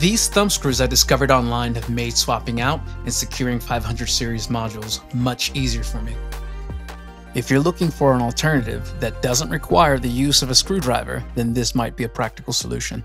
These thumb screws I discovered online have made swapping out and securing 500 series modules much easier for me. If you're looking for an alternative that doesn't require the use of a screwdriver, then this might be a practical solution.